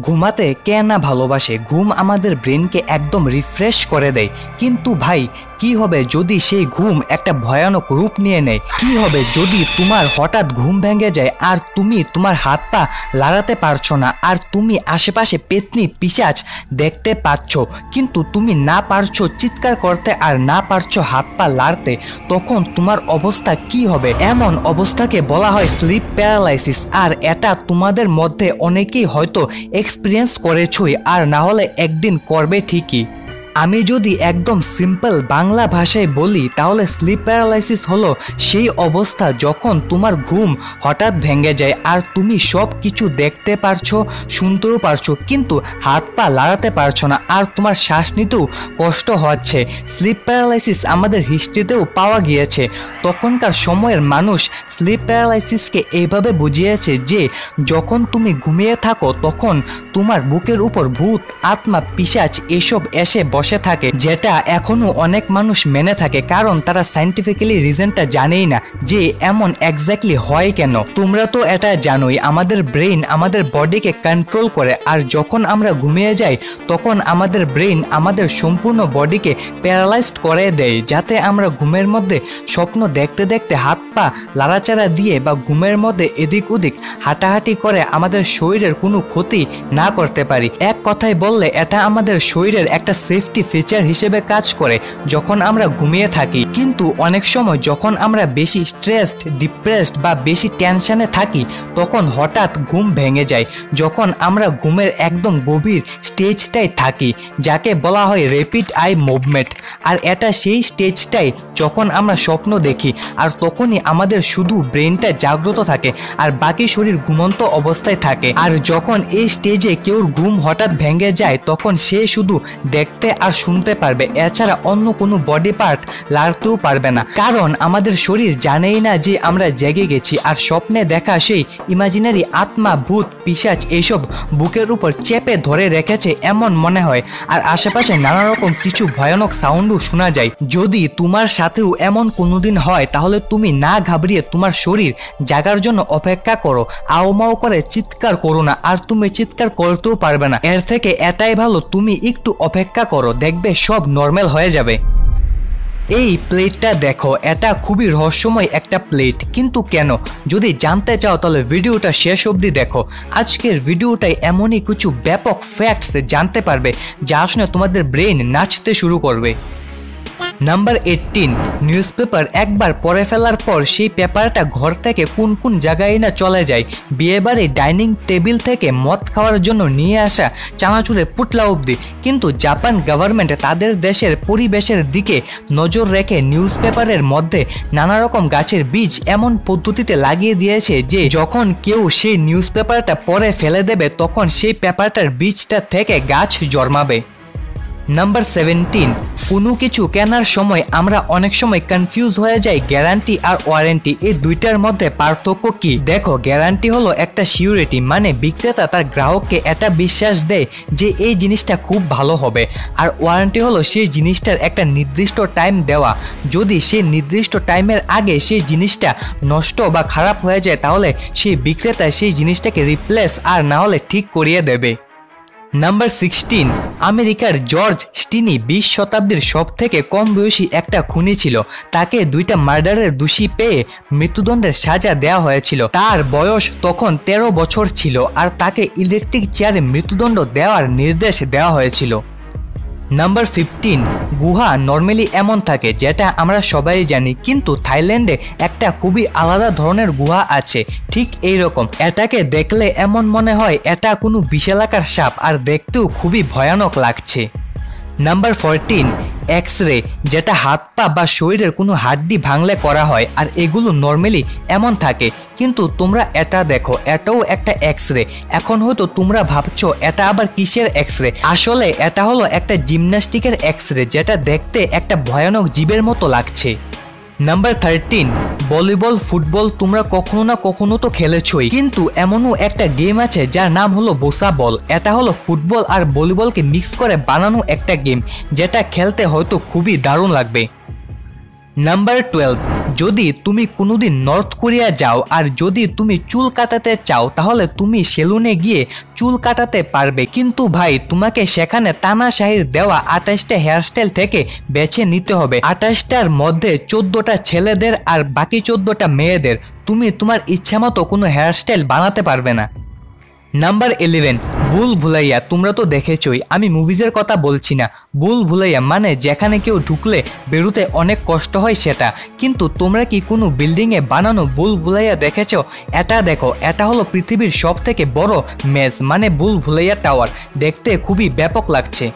ঘুমাতে কে না ভালোবাসে? ঘুম আমাদের ব্রেনকে একদম রিফ্রেশ করে দেয়। কিন্তু ভাই কি হবে যদি সেই ঘুম একটা ভয়ানক রূপ নিয়ে নেয়? কি হবে যদি তোমার হঠাৎ ঘুম ভেঙে যায় আর তুমি তোমার হাত পা লাগাতে পারছ না আর তুমি আশেপাশে পেতনি পিসাচ দেখতে পাচ্ছ, কিন্তু তুমি না পারছ চিৎকার করতে আর না পারছ হাত পা লাড়তে, তখন তোমার অবস্থা কি হবে? এমন অবস্থাকে বলা হয় স্লিপ প্যারালাইসিস আর এটা তোমাদের মধ্যে অনেকেই হয়তো এক্সপিরিয়েন্স করেছই আর না হলে একদিন করবে ঠিকই। আমি যদি একদম সিম্পল বাংলা ভাষায় বলি, তাহলে স্লিপ প্যারালাইসিস হলো সেই অবস্থা যখন তোমার ঘুম হঠাৎ ভেঙে যায় আর তুমি সব কিছু দেখতে পারছ, শুনতেও পারছ, কিন্তু হাত পা লাড়াতে পারছ না আর তোমার শ্বাস নিতেও কষ্ট হচ্ছে। স্লিপ প্যারালাইসিস আমাদের হিস্ট্রিতেও পাওয়া গিয়েছে। তখনকার সময়ের মানুষ স্লিপ প্যারালাইসিসকে এইভাবে বুঝিয়েছে যে, যখন তুমি ঘুমিয়ে থাকো, তখন তোমার বুকের উপর ভূত, আত্মা পিসাচ এসব এসে বসে বসে থাকে, যেটা এখনও অনেক মানুষ মেনে থাকে, কারণ তারা সাইন্টিফিক্যালি রিজনটা জানেই না যে এমন এক্স্যাক্টলি হয় কেন। তোমরা তো এটা জানোই, আমাদের ব্রেন আমাদের বডিকে কন্ট্রোল করে, আর যখন আমরা ঘুমিয়ে যাই, তখন আমাদের ব্রেন আমাদের সম্পূর্ণ বডিকে প্যারালাইজড করে দেয়, যাতে আমরা ঘুমের মধ্যে স্বপ্ন দেখতে দেখতে হাত পা লাড়াচাড়া দিয়ে বা ঘুমের মধ্যে এদিক ওদিক হাঁটাহাঁটি করে আমাদের শরীরের কোনো ক্ষতি না করতে পারি। এক কথায় বললে, এটা আমাদের শরীরের একটা সেফটি একটি ফিচার হিসেবে কাজ করে যখন আমরা ঘুমিয়ে থাকি। কিন্তু অনেক সময় যখন আমরা বেশি স্ট্রেসড ডিপ্রেসড বা বেশি টেনশনে থাকি, তখন হঠাৎ ঘুম ভেঙে যায়। যখন আমরা ঘুমের একদম গভীর স্টেজটাই থাকি, যাকে বলা হয় রেপিড আই মুভমেন্ট আর এটা সেই স্টেজটাই যখন আমরা স্বপ্ন দেখি, আর তখনই আমাদের শুধু ব্রেনটা জাগ্রত থাকে, আর বাকি শরীর ঘুমন্ত অবস্থায় থাকে। আর যখন এই স্টেজে কেউ ঘুম হঠাৎ ভেঙে যায়, তখন সে শুধু দেখতে আর শুনতে পারবে, এছাড়া অন্য কোনো বডি পার্ট লাড়তেও পারবে না। কারণ আমাদের শরীর জানেই না যে আমরা জেগে গেছি, আর স্বপ্নে দেখা সেই ইমাজিনারি আত্মা, ভূত পিসাচ এইসব বুকের উপর চেপে ধরে রেখেছে এমন মনে হয়। আর আশেপাশে নানা রকম কিছু ভয়ানক সাউন্ডও শোনা যায়। যদি তোমার সাথেও এমন কোনোদিন হয়, তাহলে তুমি না ঘাবড়িয়ে তোমার শরীর জাগার জন্য অপেক্ষা করো। আওমাও করে চিৎকার করো না, আর তুমি চিৎকার করতেও পারবে না। এর থেকে এটাই ভালো, তুমি একটু অপেক্ষা করো, দেখবে সব নর্মাল হয়ে যাবে। এই প্লেটটা দেখো, এটা খুবই রহস্যময় একটা প্লেট, কিন্তু কেন? যদি জানতে চাও, তাহলে ভিডিওটা শেষ অবধি দেখো। আজকের ভিডিওটাই এমনই কিছু ব্যাপক ফ্যাক্টস জানতে পারবে, যা শুনে তোমাদের ব্রেন নাচতে শুরু করবে। নাম্বার এইটিন নিউজ পেপার একবার পড়ে ফেলার পর সেই পেপারটা ঘর থেকে কোন কোন জায়গায় না চলে যায়। বিয়েবাড়ি ডাইনিং টেবিল থেকে মদ খাওয়ার জন্য নিয়ে আসা চানাচুরে পুটলা অবধি। কিন্তু জাপান গভর্নমেন্ট তাদের দেশের পরিবেশের দিকে নজর রেখে নিউজ পেপারের মধ্যে নানা রকম গাছের বীজ এমন পদ্ধতিতে লাগিয়ে দিয়েছে যে, যখন কেউ সেই নিউজ পেপারটা পরে ফেলে দেবে, তখন সেই পেপারটার বীজটা থেকে গাছ জন্মাবে। নাম্বার সেভেন্টিন কোনো কিছু কেনার সময় আমরা অনেক সময় কনফিউজ হয়ে যাই গ্যারান্টি আর ওয়ারেন্টি এই দুইটার মধ্যে পার্থক্য কি? দেখো গ্যারান্টি হলো একটা সিউরিটি মানে বিক্রেতা তার গ্রাহককে এটা বিশ্বাস দেয় যে এই জিনিসটা খুব ভালো হবে। আর ওয়ারেন্টি হলো সেই জিনিসটার একটা নির্দিষ্ট টাইম দেওয়া। যদি সেই নির্দিষ্ট টাইমের আগে সেই জিনিসটা নষ্ট বা খারাপ হয়ে যায়, তাহলে সেই বিক্রেতা সেই জিনিসটাকে রিপ্লেস আর না হলে ঠিক করিয়ে দেবে। নাম্বার সিক্সটিন আমেরিকার জর্জ স্টিনি বিশ শতাব্দীর সব থেকে কম বয়সী একটা খুনি ছিল। তাকে দুইটা মার্ডারের দোষী পেয়ে মৃত্যুদণ্ডের সাজা দেওয়া হয়েছিল। তার বয়স তখন ১৩ বছর ছিল আর তাকে ইলেকট্রিক চেয়ারে মৃত্যুদণ্ড দেওয়ার নির্দেশ দেওয়া হয়েছিল। নাম্বার ফিফটিন গুহা নর্মালি এমন থাকে যেটা আমরা সবাই জানি, কিন্তু থাইল্যান্ডে একটা খুবই আলাদা ধরনের গুহা আছে, ঠিক এই রকম এটাকে দেখলে এমন মনে হয়, এটা কোনো বিশালাকার সাপ, আর দেখতেও খুবই ভয়ানক লাগছে। নাম্বার ফোরটিন এক্স রে যেটা হাত পা বা শরীরের কোনো হাড্ডি ভাঙলে করা হয়, আর এগুলো নর্মালি এমন থাকে। কিন্তু তোমরা এটা দেখো, এটাও একটা এক্স রে এখন হয়তো তোমরা ভাবছ, এটা আবার কিসের এক্স রে আসলে এটা হলো একটা জিমন্যাস্টিকের এক্স রে যেটা দেখতে একটা ভয়ানক জীবের মতো লাগছে। নাম্বার থার্টিন ভলিবল, ফুটবল তোমরা কখনো না কখনো তো খেলেছই। কিন্তু এমনও একটা গেম আছে যার নাম হলো বোসা বল। এটা হলো ফুটবল আর ভলিবলকে মিক্স করে বানানো একটা গেম যেটা খেলতে হয়তো খুবই দারুণ লাগবে। নাম্বার টুয়েলভ যদি তুমি কোনোদিন নর্থ কোরিয়া যাও আর যদি তুমি চুল কাটাতে চাও, তাহলে তুমি সেলুনে গিয়ে চুল কাটাতে পারবে। কিন্তু ভাই, তোমাকে সেখানে তানাশাহির দেওয়া আঠাশটা হেয়ারস্টাইল থেকে বেছে নিতে হবে। আঠাশটার মধ্যে চোদ্দোটা ছেলেদের আর বাকি চোদ্দোটা মেয়েদের। তুমি তোমার ইচ্ছামতো কোনো হেয়ারস্টাইল বানাতে পারবে না। নাম্বার ইলেভেন ভুল ভুলাইয়া, তোমরা তো দেখেছই, আমি মুভিজের কথা বলছি না। ভুল ভুলাইয়া মানে যেখানে কেউ ঢুকলে বেরুতে অনেক কষ্ট হয় সেটা। কিন্তু তোমরা কি কোনো বিল্ডিংয়ে বানানো ভুল ভুলাইয়া দেখেছ? এটা দেখো, এটা হলো পৃথিবীর সব থেকে বড় মেজ মানে ভুল ভুলাইয়া টাওয়ার দেখতে খুবই ব্যাপক লাগছে।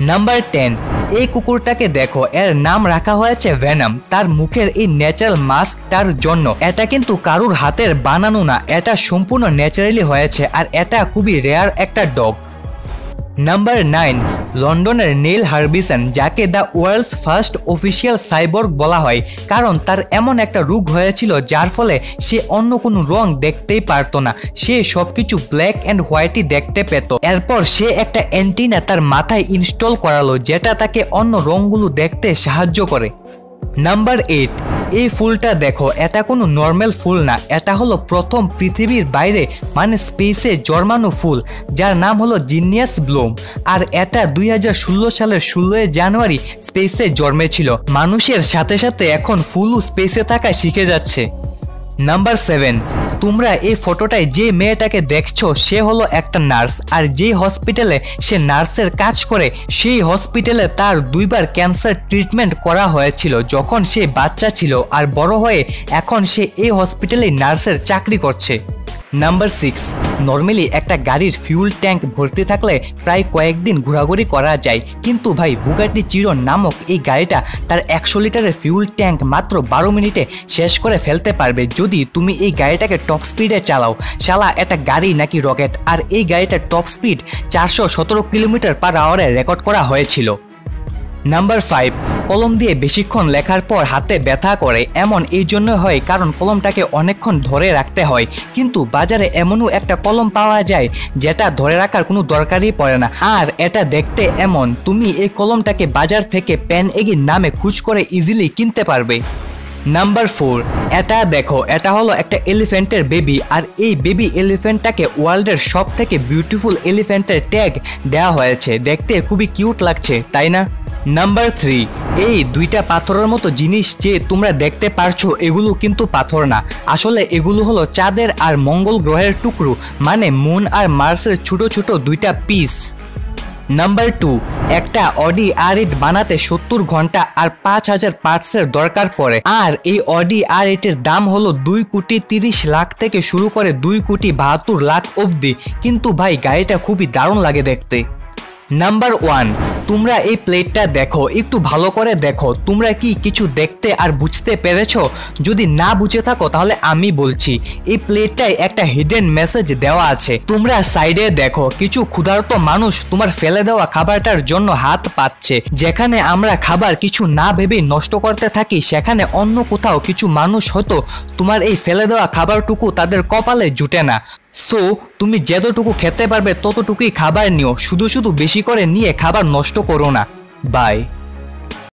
নাম্বার টেন এই কুকুরটাকে দেখো, এর নাম রাখা হয়েছে ভ্যানাম তার মুখের এই ন্যাচারাল মাস্ক তার জন্য। এটা কিন্তু কারুর হাতের বানানো না, এটা সম্পূর্ণ ন্যাচারালি হয়েছে, আর এটা খুবই রেয়ার একটা ডগ নাম্বার নাইন লন্ডনের নীল হার্বিসন যাকে the world's first official cyborg বলা হয়, কারণ তার এমন একটা রোগ হয়েছিল যার ফলে সে অন্য কোনো রং দেখতেই পারতো না। সে সব কিছু ব্ল্যাক অ্যান্ড হোয়াইটই দেখতে পেত। এরপর সে একটা অ্যান্টিনা তার মাথায় ইনস্টল করালো, যেটা তাকে অন্য রঙগুলো দেখতে সাহায্য করে। নাম্বার এইট এই ফুলটা দেখো, এটা কোনো নর্মাল ফুল না। এটা হলো প্রথম পৃথিবীর বাইরে মানে স্পেসে জন্মানো ফুল, যার নাম হলো জিনিয়াস ব্লুম আর এটা দুই হাজার ষোলো সালের ষোলোই জানুয়ারি স্পেসে জন্মেছিল। মানুষের সাথে সাথে এখন ফুলও স্পেসে থাকা শিখে যাচ্ছে। নাম্বার সেভেন তোমরা এই ফটোটায় যে মেয়েটাকে দেখছ, সে হলো একটা নার্স। আর যেই হসপিটালে সে নার্সের কাজ করে, সেই হসপিটালে তার দুইবার ক্যান্সার ট্রিটমেন্ট করা হয়েছিল যখন সে বাচ্চা ছিল আর বড় হয়ে এখন সে এই হসপিটালে নার্সের চাকরি করছে। Number six. নর্মালি একটা গাড়ির ফিউল ট্যাঙ্ক ভর্তি থাকলে প্রায় কয়েকদিন ঘোরাঘুরি করা যায়। কিন্তু ভাই বুগাটি চিরন নামক এই গাড়িটা তার একশো লিটারের ফিউল ট্যাঙ্ক মাত্র বারো মিনিটে শেষ করে ফেলতে পারবে যদি তুমি এই গাড়িটাকে টপ স্পিডে চালাও। চালা একটা গাড়ি নাকি রকেট আর এই গাড়িটার টপ স্পিড চারশো সতেরো কিলোমিটার পার আওয়ারে রেকর্ড করা হয়েছিল। নাম্বার ফাইভ কলম দিয়ে বেশিক্ষণ লেখার পর হাতে ব্যথা করে। এমন এই জন্য হয় কারণ কলমটাকে অনেকক্ষণ ধরে রাখতে হয়। কিন্তু বাজারে এমনও একটা কলম পাওয়া যায় যেটা ধরে রাখার কোনো দরকারই পড়ে না। আর এটা দেখতে এমন, তুমি এই কলমটাকে বাজার থেকে পেন এগির নামে খুঁজ করে ইজিলি কিনতে পারবে। নাম্বার ফোর এটা দেখো, এটা হলো একটা এলিফ্যান্টের বেবি আর এই বেবি এলিফ্যান্টটাকে ওয়ার্ল্ডের সব থেকে বিউটিফুল এলিফ্যান্টের ট্যাগ দেওয়া হয়েছে। দেখতে খুবই কিউট লাগছে, তাই না? নাম্বার থ্রি এই দুইটা পাথরের মতো জিনিস যে তোমরা দেখতে পারছ, এগুলো কিন্তু পাথর না। আসলে এগুলো হলো চাঁদের আর মঙ্গল গ্রহের টুকরো মানে মুন আর মার্সের ছোট ছোট দুইটা পিস নাম্বার টু একটা অডি আর এইট বানাতে সত্তর ঘণ্টা আর পাঁচ হাজার পার্টসের দরকার পড়ে। আর এই অডি আর এইটের দাম হলো দুই কোটি তিরিশ লাখ থেকে শুরু করে দুই কোটি বাহাত্তর লাখ অবধি। কিন্তু ভাই, গাড়িটা খুবই দারুণ লাগে দেখতে। নাম্বার ওয়ান তোমরা এই প্লেটটা দেখো, একটু ভালো করে দেখো। তোমরা কি কিছু দেখতে আর বুঝতে পেরেছ? যদি না বুঝে থাকো, তাহলে আমি বলছি, এই প্লেটটায় একটা হিডেন মেসেজ দেওয়া আছে। তোমরা সাইডে দেখো, কিছু ক্ষুধার্ত মানুষ তোমার ফেলে দেওয়া খাবারটার জন্য হাত পাচ্ছে যেখানে আমরা খাবার কিছু না ভেবেই নষ্ট করতে থাকি, সেখানে অন্য কোথাও কিছু মানুষ হতো তোমার এই ফেলে দেওয়া খাবারটুকু তাদের কপালে জুটে না। সো তুমি যতটুকু খেতে পারবে, ততটুকুই খাবার নিও। শুধু শুধু বেশি করে নিয়ে খাবার নষ্ট করো না। বাই